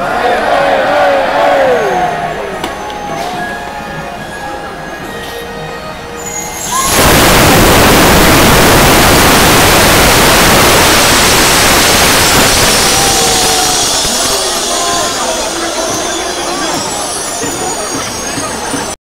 Amen.